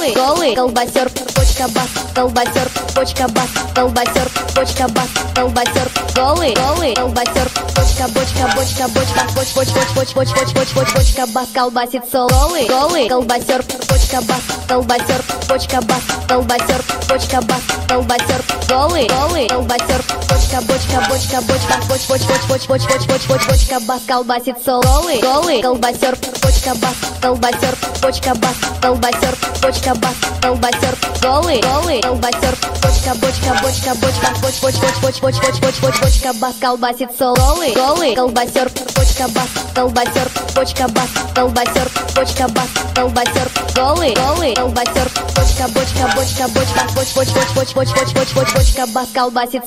голый, голый, колбасер, почка бас, колбасер, почка бас, колбасер, почка бас, колбасер, голый, голый, колбасер, почка, бочка, бочка, бочка, поч, поч, поч, поч, поч, поч, поч, поч, почка бас, колбасит сол, голый, голый, колбасер, почка бас, колбасер, почка бас, колбасер, почка бас, колбасер, голый, голый, колбасер, почка, бочка, бочка, бочка, поч, поч, поч, поч, поч, поч, поч, поч, почка бас, колбасит сол, голый, голый, колбасер, почка бас, колбасер, почка бас, колбасер, почка бас, колбасер, голый, голый, колбасер, почка, бочка, бочка, бочка, поч, поч, поч, поч, поч, поч, поч, поч, почка бас, колбасит сол, голый, голый, колбасер, почка бас, колбасер, почка бас, колбасер, почка бас, колбасер, голый, голый, колбасер, почка, бочка, бочка, бочка, поч, поч, поч, поч, поч, почка бас, колбасит.